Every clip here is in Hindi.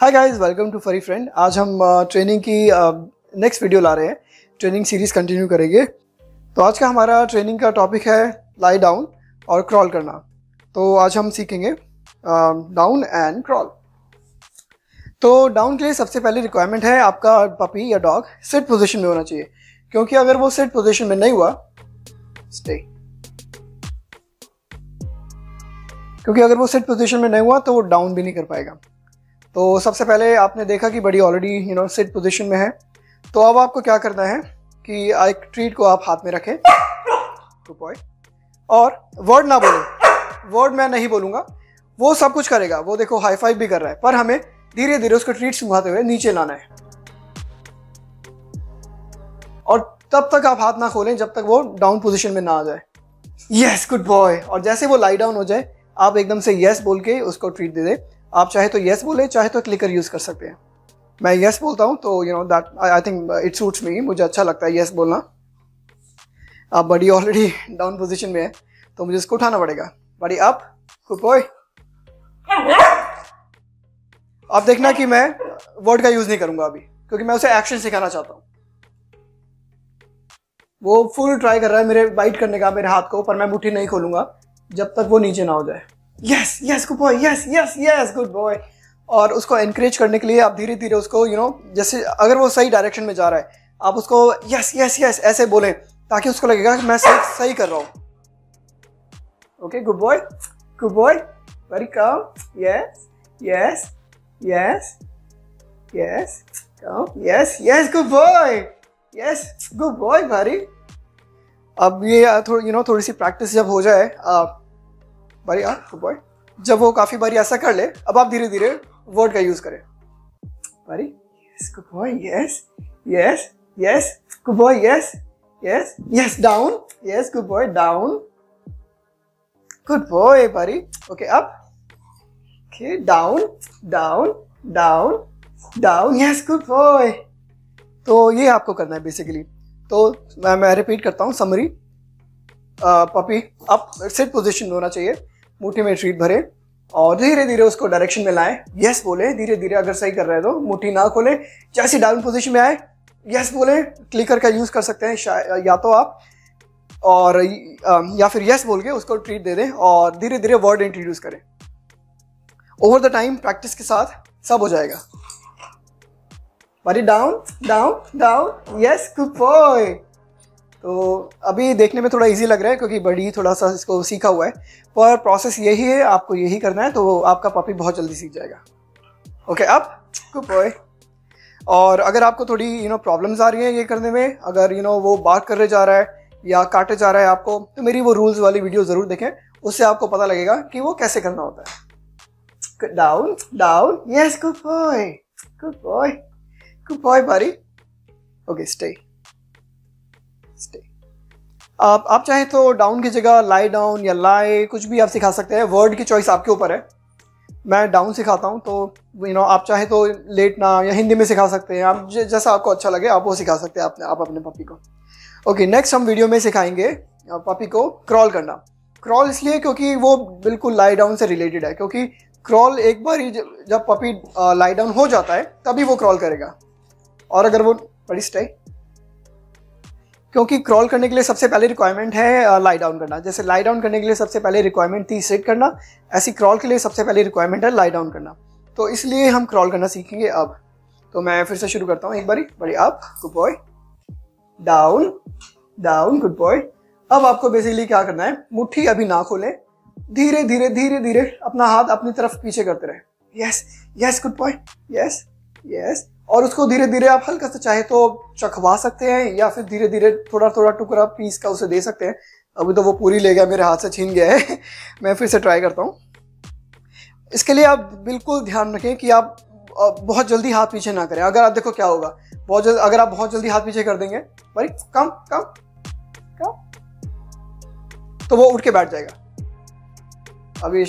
Hi guys welcome to furry friend आज हम ट्रेनिंग की नेक्स्ट वीडियो ला रहे हैं। ट्रेनिंग सीरीज़ कंटिन्यू करेंगे। तो आज का हमारा ट्रेनिंग का टॉपिक है लाई डाउन और क्रॉल करना। तो आज हम सीखेंगे डाउन एंड क्रॉल तो डाउन के लिए सबसे पहले रिक्वायरमेंट है, आपका पपी या डॉग सेट पोजिशन में होना चाहिए। क्योंकि अगर वो सेट पोजिशन में नहीं हुआ स्टे क्योंकि अगर वो सेट पोजीशन में नहीं हुआ तो वो डाउन भी नहीं कर पाएगा। तो सबसे पहले आपने देखा कि Buddy already you know sit position में है। तो अब आपको क्या करना है कि एक ट्रीट को आप हाथ में रखें। टू पॉइंट और वर्ड ना बोले। वर्ड मैं नहीं बोलूँगा। वो सब कुछ करेगा। वो देखो हाई फाइव भी कर रहा है। पर हमें धीरे धीरे उसको ट्रीट सुंघाते हुए नीचे लाना है। और तब तक आप हाथ ना खोलें जब तक वो डाउन पोजिशन में ना आ जाए। यस गुड बॉय और जैसे वो लाई डाउन हो जाए, आप एकदम से यस बोल के उसको ट्रीट दे दे। आप चाहे तो येस बोले, चाहे तो क्लिकर यूज़ कर सकते हैं। मैं येस बोलता हूँ तो you know that I think it suits me मुझे अच्छा लगता है येस बोलना। आप बड़ी ऑलरेडी डाउन पोजिशन में है तो मुझे इसको उठाना पड़ेगा। बड़ी अप कुपोय आप देखना कि मैं वर्ड का यूज़ नहीं करूँगा अभी, क्योंकि मैं उसे एक्शन सिखाना चाहता हूँ। वो फुल ट्राई कर रहा है मेरे बाइट करने का, मेरे हाथ को, पर मैं मुट्ठी नहीं खोलूँगा, जब तक वो नीचे ना हो जाए। Yes yes good boy yes yes yes good boy और उसको एनकरेज करने के लिए आप धीरे धीरे उसको यू you नो know, जैसे अगर वो सही डायरेक्शन में जा रहा है आप उसको यस यस यस ऐसे बोलें ताकि उसको लगेगा कि मैं सही सही कर रहा हूँ। Okay good boy good boy very come yes yes yes yes come yes yes good boy yes good boy भारी अब ये थोड़ी यू नो थोड़ी सी प्रैक्टिस जब हो जाए आप बारी गुड बॉय जब वो काफ़ी बारी ऐसा कर ले, अब आप धीरे धीरे वर्ड का यूज़ करें। Buddy yes good boy yes yes yes good boy yes yes yes down yes good boy down good boy Buddy okay boy तो ये आपको करना है बेसिकली तो मैं मैं रिपीट करता हूँ summary puppy up sit position होना चाहिए। मुट्ठी में ट्रीट भरे और धीरे धीरे उसको डायरेक्शन में लाए। यस बोले धीरे धीरे अगर सही कर रहे तो मुट्ठी ना खोले। जैसे डाउन पोजिशन में आए यस बोले क्लिकर का यूज़ कर सकते हैं या तो आप। और या फिर यस बोल के उसको ट्रीट दे दें और धीरे धीरे वर्ड इंट्रोड्यूस करें। ओवर द टाइम प्रैक्टिस के साथ सब हो जाएगा। Down down down yes good boy तो अभी देखने में थोड़ा इजी लग रहा है क्योंकि बड़ी थोड़ा सा इसको सीखा हुआ है। पर प्रोसेस यही है आपको यही करना है तो आपका पपी बहुत जल्दी सीख जाएगा। ओके अब गुड बॉय और अगर आपको थोड़ी यू नो प्रॉब्लम्स आ रही हैं ये करने में अगर यू you नो know, वो बात करे जा रहा है या काटे जा रहा है आपको तो मेरी वो रूल्स वाली वीडियो ज़रूर देखें। उससे आपको पता लगेगा कि वो कैसे करना होता है। Down down yes good boy good boy good boy Buddy okay stay stay आप आप चाहे तो डाउन की जगह लाई डाउन या लाई कुछ भी आप सिखा सकते हैं। वर्ड की चॉइस आपके ऊपर है। मैं डाउन सिखाता हूँ तो यू नो आप चाहे तो लेटना या हिंदी में सिखा सकते हैं। आप जैसा आपको अच्छा लगे, आप वो सिखा सकते हैं अपने, आप अपने पपी को। ओके नेक्स्ट हम वीडियो में सिखाएँगे पपी को क्रॉल करना। क्रॉल इसलिए क्योंकि वो बिल्कुल लाई डाउन से रिलेटेड है, क्योंकि क्रॉल एक बार ही जब पपी लाई डाउन हो जाता है, तभी वो क्रॉल करेगा। और अगर वो बड़ी स्टे क्योंकि क्रॉल करने के लिए सबसे पहले रिक्वायरमेंट है लाई डाउन करना। जैसे लाई डाउन करने के लिए सबसे पहले रिक्वायरमेंट थी सेट करना, ऐसी क्रॉल के लिए सबसे पहले रिक्वायरमेंट है लाई डाउन करना। तो इसलिए हम क्रॉल करना सीखेंगे अब। तो मैं फिर से शुरू करता हूँ एक बारी Buddy up good boy down down good boy अब आपको बेसिकली क्या करना है, मुट्ठी अभी ना खोले, धीरे धीरे धीरे धीरे अपना हाथ अपनी तरफ़ पीछे करते रहे। Yes yes good boy yes yes और उसको धीरे धीरे आप हल्का सा चाहे तो चखवा सकते हैं या फिर धीरे धीरे थोड़ा थोड़ा टुकड़ा पीस का उसे दे सकते हैं। अभी तो वो पूरी ले गया, मेरे हाथ से छीन गया है। मैं फिर से ट्राई करता हूँ। इसके लिए आप बिल्कुल ध्यान रखें कि आप बहुत जल्दी हाथ पीछे ना करें। अगर आप, देखो क्या होगा, बहुत जल्द, अगर आप बहुत जल्दी हाथ पीछे कर देंगे, भाई, कम कम कम तो वो उठ के बैठ जाएगा। अभी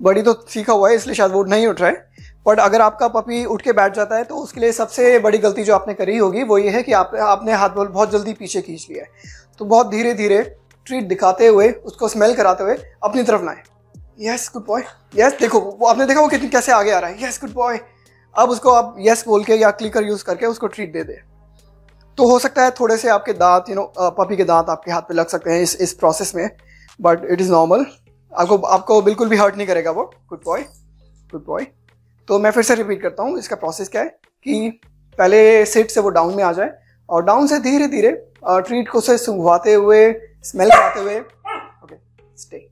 बड़ी तो सीखा हुआ है, इसलिए शायद वो नहीं उठ रहा है। बट अगर आपका पपी उठ के बैठ जाता है तो उसके लिए सबसे बड़ी गलती जो आपने करी होगी, वो ये है कि आप, आपने हाथ बहुत जल्दी पीछे खींच लिया है। तो बहुत धीरे धीरे ट्रीट दिखाते हुए, उसको स्मेल कराते हुए अपनी तरफ़ लाएँ। यस गुड बॉय यस देखो, वो आपने देखा वो कितनी, कैसे आगे आ रहा है। यस गुड बॉय अब उसको आप यस बोल के या क्लिकर यूज़ करके उसको ट्रीट दे दे। तो हो सकता है थोड़े से आपके दांत यू नो पपी के दांत आपके हाथ पे लग सकते हैं इस इस प्रोसेस में बट इट इज़ नॉर्मल आपको आपको बिल्कुल भी हर्ट नहीं करेगा वो। गुड बॉय गुड बॉय तो मैं फिर से रिपीट करता हूँ, इसका प्रोसेस क्या है कि पहले सिट से वो डाउन में आ जाए और डाउन से धीरे धीरे ट्रीट को उसे सुंघवाते हुए स्मेल कराते हुए ओके स्टे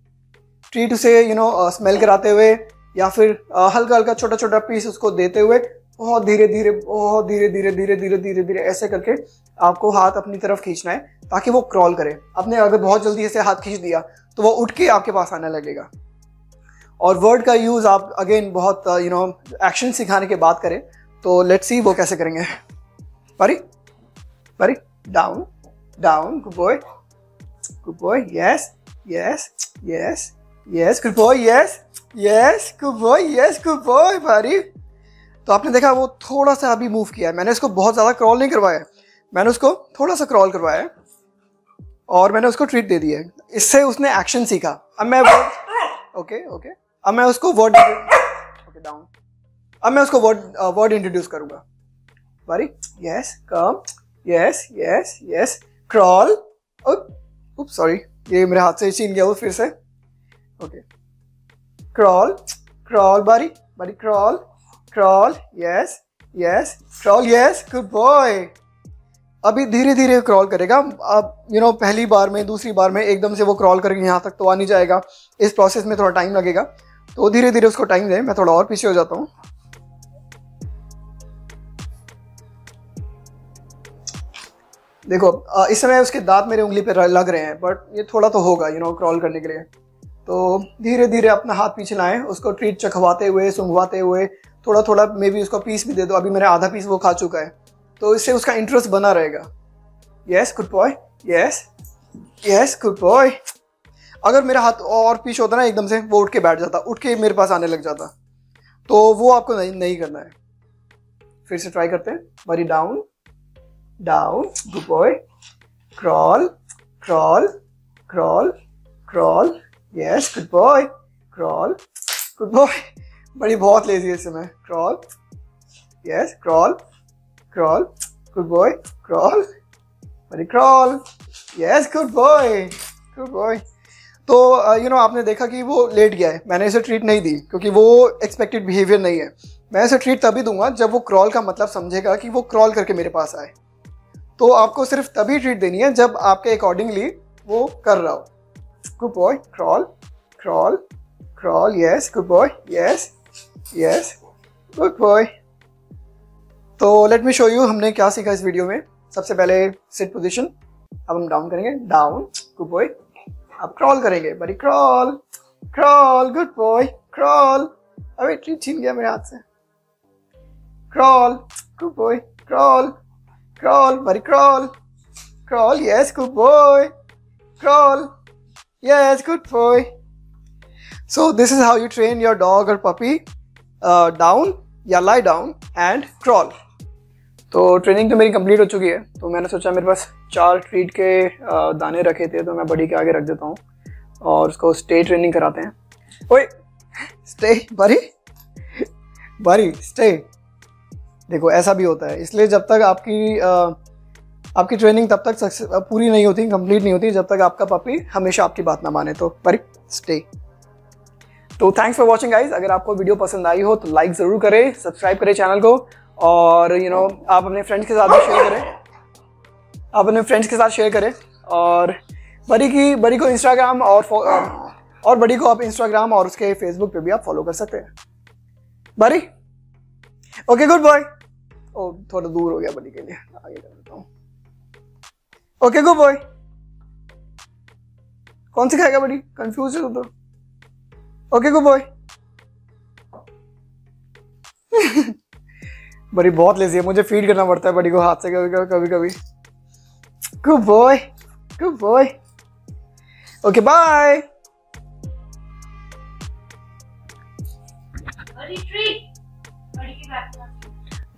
ट्रीट उसे यू नो स्मेल कराते हुए या फिर हल्का हल्का छोटा छोटा पीस उसको देते हुए बहुत धीरे धीरे, बहुत धीरे धीरे धीरे धीरे धीरे धीरे ऐसे करके आपको हाथ अपनी तरफ़ खींचना है ताकि वो क्रॉल करे। आपने अगर बहुत जल्दी ऐसे हाथ खींच दिया तो वो उठ के आपके पास आने लगेगा। और वर्ड का यूज़ आप अगेन बहुत यू नो एक्शन सिखाने के बाद करें तो लेट्स सी वो कैसे करेंगे। Buddy Buddy down down good boy good boy yes yes yes yes good boy yes yes good boy yes good boy Buddy तो आपने देखा वो थोड़ा सा अभी मूव किया है। मैंने इसको बहुत ज़्यादा क्रॉल नहीं करवाया मैंने उसको थोड़ा सा क्रॉल करवाया है। और मैंने उसको ट्रीट दे दिया है। इससे उसने एक्शन सीखा। अब मैं वर्ड ओके ओके अब मैं उसको वर्ड ओके डाउन अब मैं उसको वर्ड वर्ड इंट्रोड्यूस करूँगा। Buddy yes come yes yes yes crawl oops sorry ये मेरे हाथ से छीन गया वो फिर से। Okay crawl crawl Buddy Buddy crawl crawl yes yes crawl yes good boy अभी धीरे धीरे क्रॉल करेगा। अब यू नो पहली बार में, दूसरी बार में एकदम से वो क्रॉल करके यहाँ तक तो आ नहीं जाएगा। इस प्रोसेस में थोड़ा टाइम लगेगा। तो धीरे धीरे उसको टाइम दें। मैं थोड़ा और पीछे हो जाता हूँ। देखो इस समय उसके दांत मेरे उंगली पे लग रहे हैं बट ये थोड़ा तो होगा यू नो क्रॉल करने के लिए। तो धीरे धीरे अपना हाथ पीछे लाएँ। उसको ट्रीट चखवाते हुए, सुंघवाते हुए थोड़ा थोड़ा मे बी उसको पीस भी दे दो। अभी मेरा आधा पीस वो खा चुका है। तो इससे उसका इंटरेस्ट बना रहेगा। Yes good boy yes yes good boy अगर मेरा हाथ और पीछे होता ना एकदम से, वो उठ के बैठ जाता, उठ के मेरे पास आने लग जाता। तो वो आपको नहीं नहीं करना है। फिर से ट्राई करते हैं। Buddy down down good boy crawl crawl crawl crawl yes good boy crawl good boy Buddy बहुत लेजी है इस समय crawl yes crawl Crawl. Good boy. Crawl. Very crawl. Yes, good boy. Good boy. तो यू uh, नो आपने देखा कि वो लेट गया है। मैंने इसे ट्रीट नहीं दी क्योंकि वो एक्सपेक्टेड बिहेवियर नहीं है। मैं इसे ट्रीट तभी दूँगा जब वो क्रॉल का मतलब समझेगा कि वो क्रॉल करके मेरे पास आए। तो आपको सिर्फ़ तभी ट्रीट देनी है जब आपके अकॉर्डिंगली वो कर रहा हो। Good boy crawl crawl crawl yes good boy yes yes good boy तो लेट मी शो यू हमने क्या सीखा इस वीडियो में। सबसे पहले सिट पोजीशन अब हम डाउन करेंगे। डाउन गुड बॉय अब क्रॉल करेंगे Buddy crawl crawl good boy crawl अबे ट्रीट छीन गया मेरे हाथ से। Crawl good boy crawl crawl Buddy crawl crawl yes good boy crawl yes good boy this is how you train your dog or puppy uh, down या lie down and crawl तो ट्रेनिंग तो मेरी कंप्लीट हो चुकी है। तो मैंने सोचा मेरे पास चार ट्रीट के दाने रखे थे तो मैं बड़ी के आगे रख देता हूँ और उसको स्टे ट्रेनिंग कराते हैं। ओए स्टे बारी? बारी स्टे देखो, ऐसा भी होता है। इसलिए जब तक आपकी आपकी ट्रेनिंग तब तक पूरी नहीं होती कंप्लीट नहीं होती, जब तक आपका पपी हमेशा आपकी बात ना माने। तो बारी स्टे तो थैंक्स फॉर वॉचिंग गाइज़ अगर आपको वीडियो पसंद आई हो तो लाइक ज़रूर करें सब्सक्राइब करें चैनल को और यू you नो know, आप अपने फ्रेंड्स के साथ भी शेयर करें। आप अपने फ्रेंड्स के साथ शेयर करें। और बड़ी की बड़ी को इंस्टाग्राम और और बड़ी को आप इंस्टाग्राम और उसके फेसबुक पे भी आप फॉलो कर सकते हैं। बड़ी? ओके गुड बॉय ओ थोड़ा दूर हो गया बड़ी के लिए। आगे कर देता हूँ। ओके गुड बॉय कौन सी खाएगा बड़ी? कंफ्यूज है तो ओके गुड बॉय बड़ी बहुत लेजी है मुझे फ़ीड करना पड़ता है बड़ी को हाथ से कभी कभी कभी good boy good boy okay bye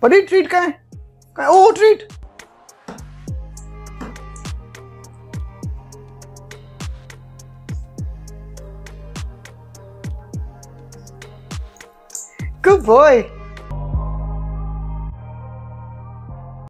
Buddy treat का है। ओ ट्रीट गुड बॉय